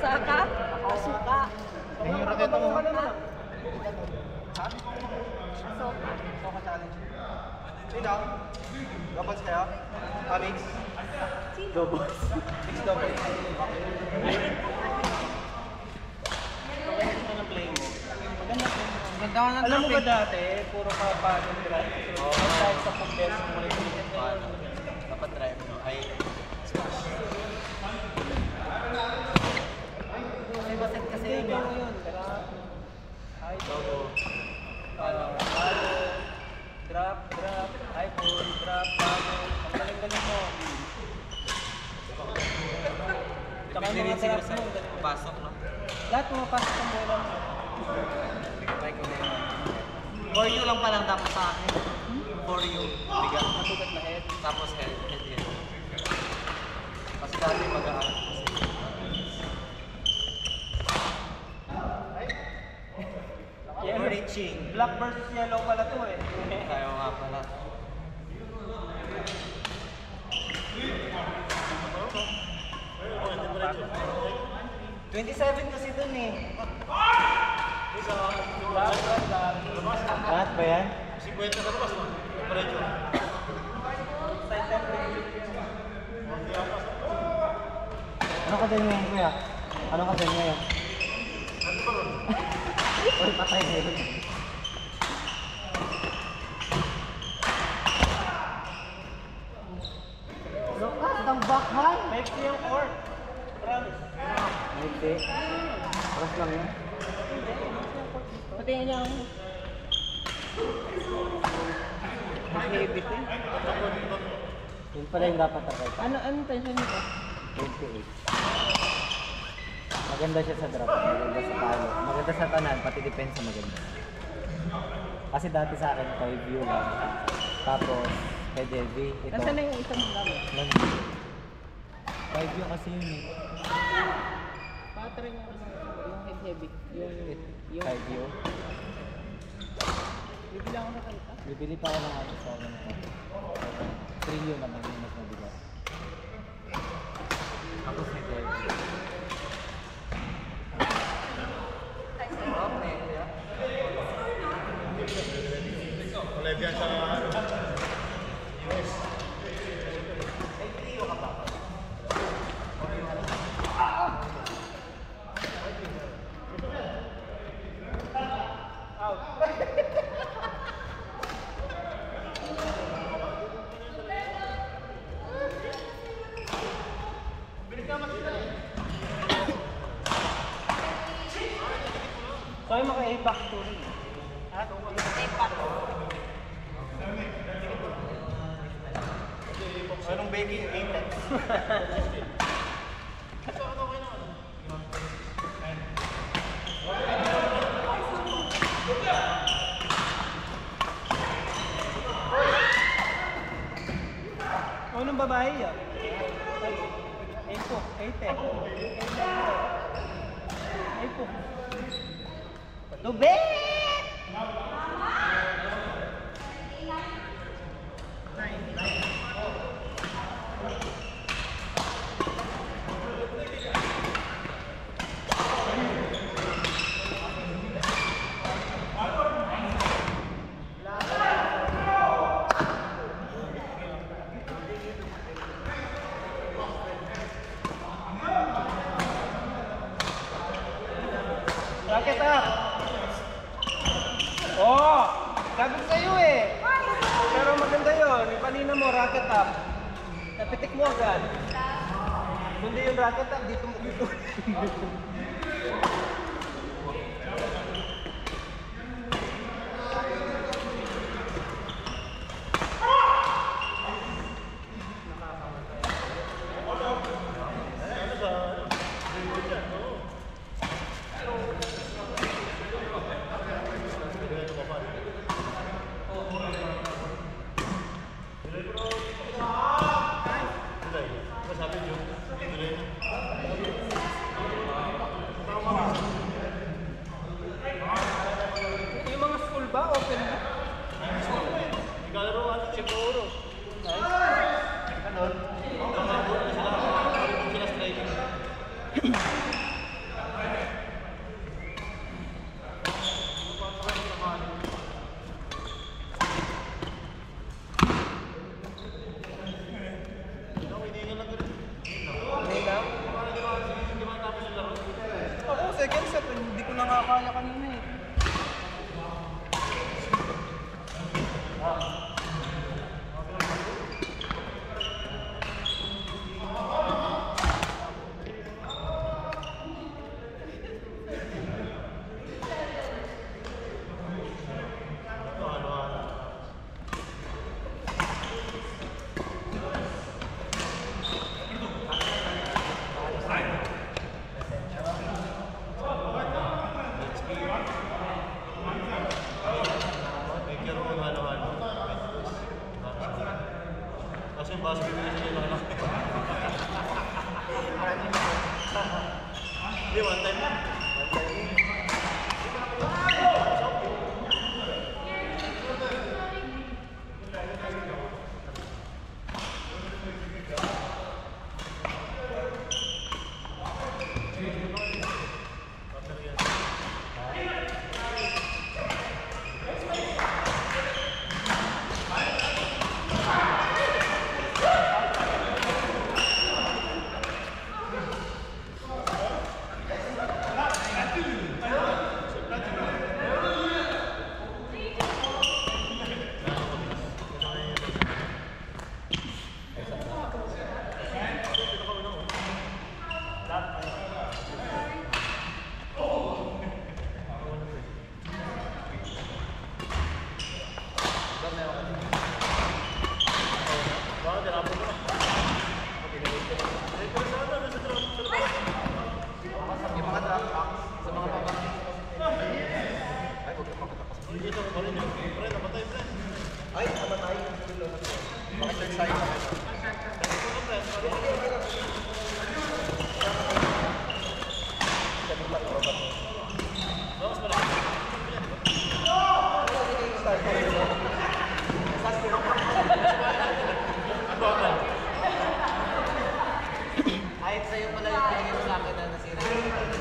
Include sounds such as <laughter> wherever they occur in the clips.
Saka? Asuka. Eh, yung raketa mo. Asoka. Soka challenge. Sino? Doubles kayo? Ah, mix? Doubles. Mix doubles. Ganda ka ng Alam mo ba dati, puro ka pa ng drive? Oo. Dahil sa pag-best mo rin ulit paano. Dapat drive mo ay smash. Basit kasi yun eh. yun. Ay, double. Paano? Paano? Drop, drop, high pull, drop, paano? Ang galing-galing mo. Tsaka Pwede mga drop sa mo, pasok, no? Lahat pumapasok ang bola mo. Try ko na yun. For you lang palang dapat sa akin. For you. Bigat. Matugat na head. Tapos head, head, head. Kasi dati mag-aan. Reaching. Black versus yellow pala to eh. <laughs> Tayo nga pala. Twenty-seven kasi dun eh. Lahat ba yan? Ano ka din ngayon, kuya? Ano ka din ngayon? <laughs> Uy, patay na Hindi. Oras lang yun. Pati niya ang... Heavy ko Yun pala yung dapat takay. Ano, anong tension nito? 28. Maganda siya sa drop, maganda sa palo. Maganda sa tanan, pati depensa maganda. Kasi dati sa akin, 5 view lang. Tapos, head heavy. Ito, Nasaan na yung isang gamit? 5 view kasi yun eh. Patring yung, yung head heavy. Yung... yung 5 view. Bibili ako na kalita. Bibili pa ako ng ano sa ano. Trillion naman yung mas mabigat. Tapos head heavy. So, yung maka-A-back to rin. Ha? Anong baking? Apex. Anong babae yan? Ay po, ate. Ay po. Lubet! Racket up! Oh! Sabi sa'yo eh! Pero maganda yun. Ipalina mo, racket up. Napitik mo agad. Kundi yung racket up, dito mo dito. <laughs> Kahit sa'yo pala yung pinigil sa akin na nasira.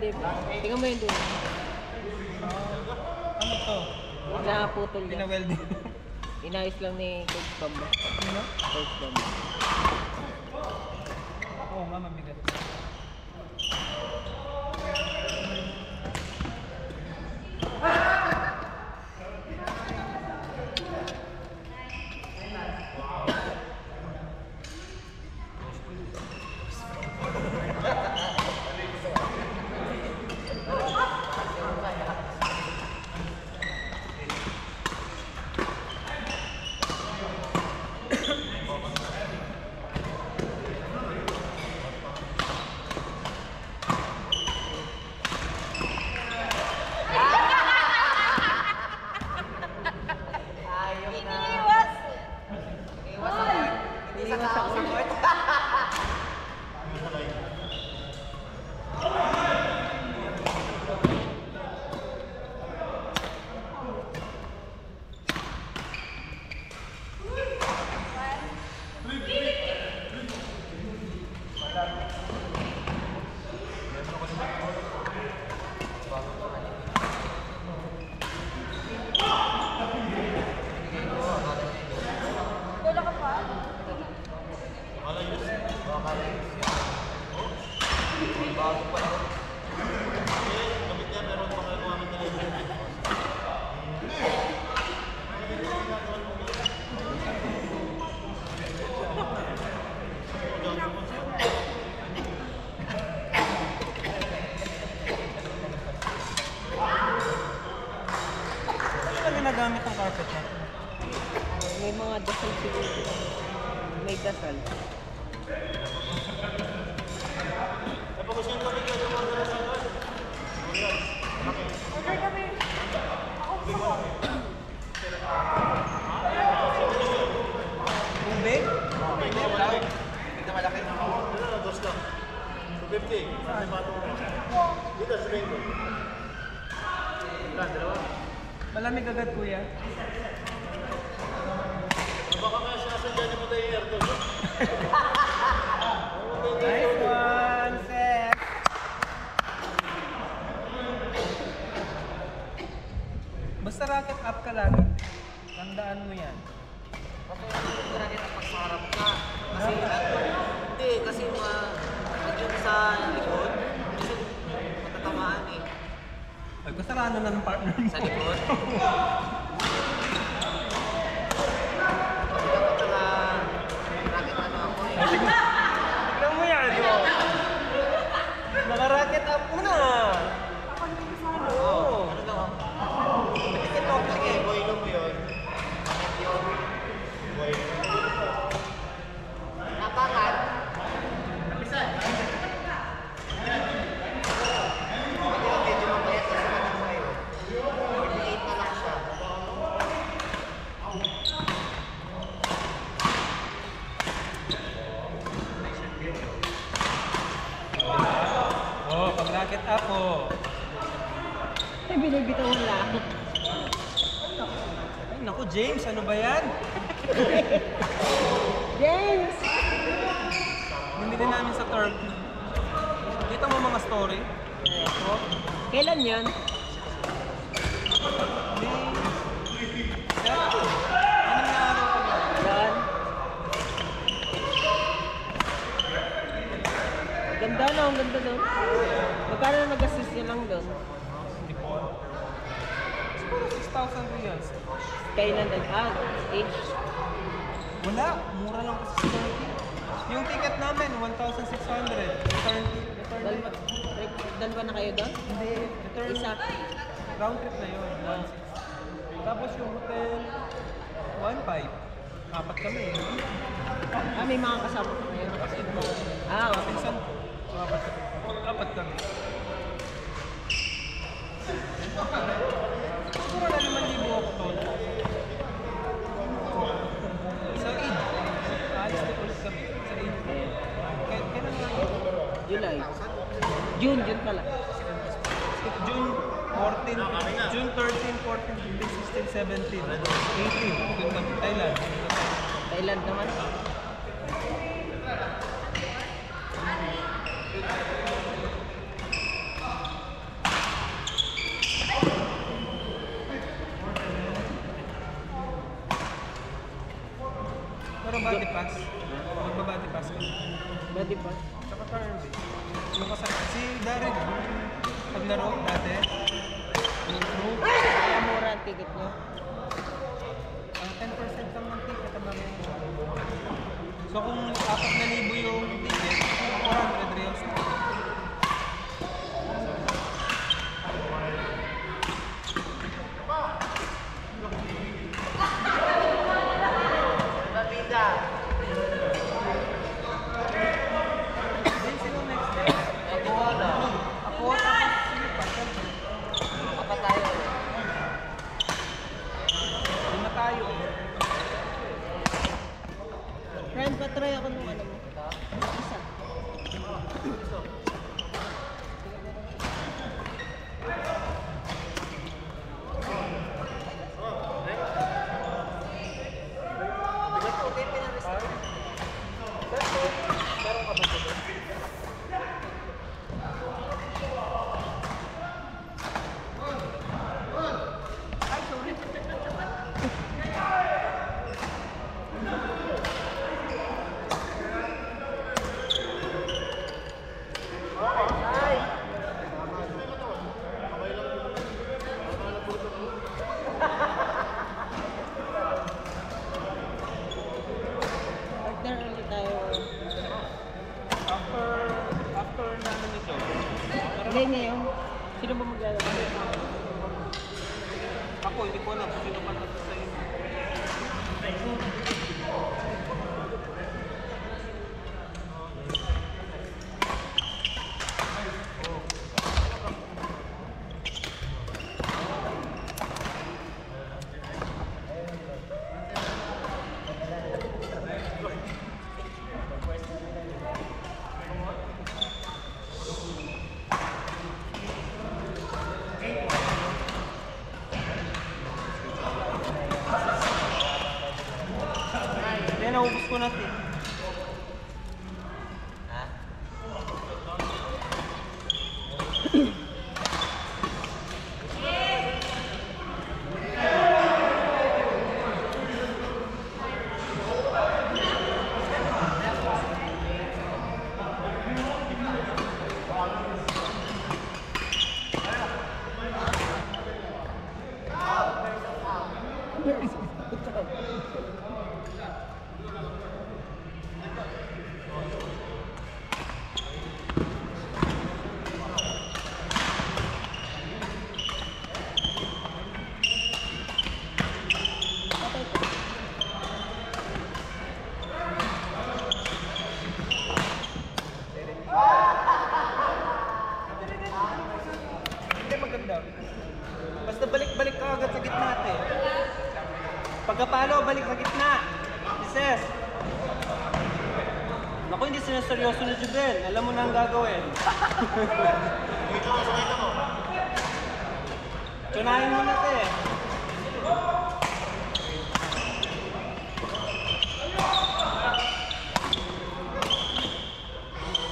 Delhi. Hindi ba? Tingnan mo yung dulo. Ano to? Nakaputol yan. Pinawelding. Inayos lang ni Coach Bamba. Ano? Coach Bamba. Oo nga, mabigat. of the Malamig agad kuya. Nice one, Seth. Basta racket up ka lagi. Tandaan mo yan. Lagi na pagsaharap ka. Kasi, hindi, kasi mga, yung sa likod, kasi matatamaan eh. Ay, kasalanan na ng partner mo. Sa likod. <laughs> Racket ano eh. Tignan mo yan, oh. Naka-racket up mo na. Oo. Ano daw? Patikit mo, sige, boilo mo yun. Yun. Napangat. Pwede yung medyo mabayat kasi naman sa'yo. 48 na lang siya. Oh, oh. Ay, binibitawan lang. Ay, naku, James, ano ba yan? <laughs> James! Bumili namin sa Turk. Kita mo mga story? Oh, Kailan yan? May... Dati. Anong na araw pa ba? Yan. Ganda no, ang ganda doon. Magkano na nag-assist niya lang doon? Siguro 6,000 reals. Kailan nag ah, age? Wala, mura lang kasi sa. Yung ticket namin, 1,600. Return, return. Dalawa, dalawa na kayo doon? Hindi, return. Isa. Round trip na yun. 1,600. Tapos yung hotel, 1,500. Apat kami. Ah, may mga kasama ko ngayon. Ah, okay. Pinsan apat kami. Siguro na naman libo ako to. Sa Eid. Alis na ulit kami. Sa Eid. Kailan nga yun? July. June, June pala. June 14, June 13, 14, 15, 16, 17, 18. Doon kami, Thailand. Thailand naman. Pero body pass. Magbabody pass ka. Body pa. Saka Kirby. Yung kasama. Si Darren. Naglaro dati. Yung crew. Kaya mura ang ticket niyo. Ang 10% lang ng ticket ang. So kung po, hindi ko alam. Sino man sa inyo? Yeah. Jubel. Alam mo na ang gagawin. Tunahin mo na ate.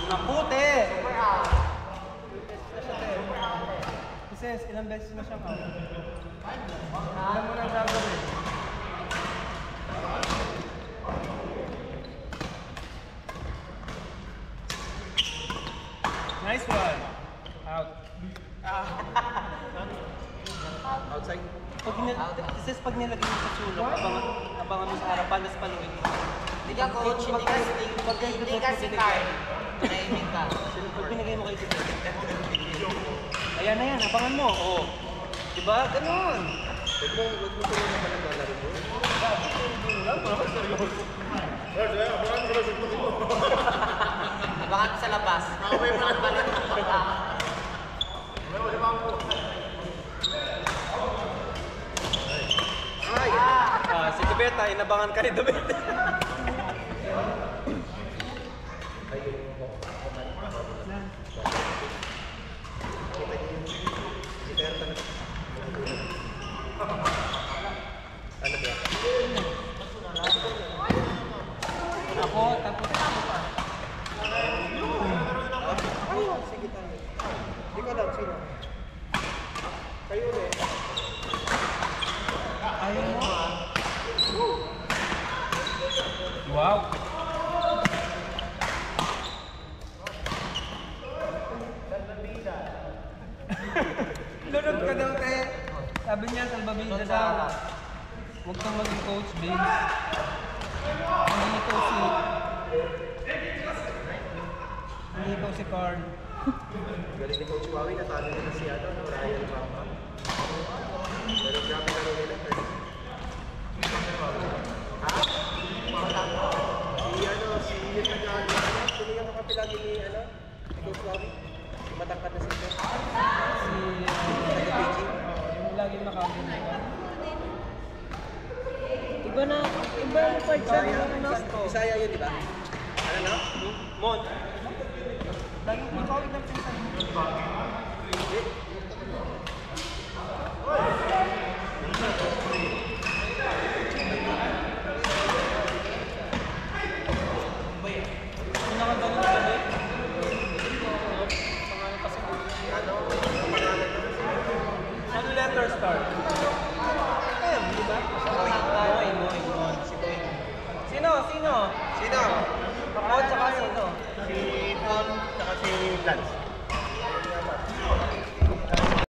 Naku, te. Ises, ilang beses na siyang out. Alam mo na ang gagawin. Nice one. Out. Outside. Pag nil Ises, pag nilagay mo sa sulok, abangan, abangan mo sa harapan, tapos paluin mo. Hindi ka coach, hindi ka hindi, hindi ka si Carl. Tahimik ka. Pag binigay mo kay Ises. Ayan na yan, abangan mo. Oo. Diba? Ganon. Huwag mo, huwag mo tulungan naman ang lalaro mo. Abangan sa labas. Saan balik? Ay! Ah, si Dubeta, inabangan ka ni Dubeta. <laughs> Ako, tapos ako pa. Sige tayo. Hindi ko alam, sino? Kayo ulit. Ayaw mo. Wow. Lunod ka daw, te. Sabi niya, salbabida daw. Huwag kang maging coach, Vince. Hindi ikaw si... Hindi ikaw si Carl. Galing ni Coach Wawi, natalo nila si ano, no, Ryan Mama. Pero grabe laro nila. pero- Ha? Si ano, si yung taga-ano, ano, sino yung kape lagi ni, ano, ni Coach Wawi? Yung Matangkad na siya. Si... Taga-PG. Oh, yung laging nakaganyan ka. Iba na, iba yung part sa ano. Bisaya yun, di ba? Ano no? Mon. Laging makawig ng pinsan. Yung nakagaling sa gabi. Pangalan kasi ko. Ano letter start? M, di ba? Moy, Moy, Moy. Si Boy. Sino? Sino? At saka sino? Si Paul, saka si Lance.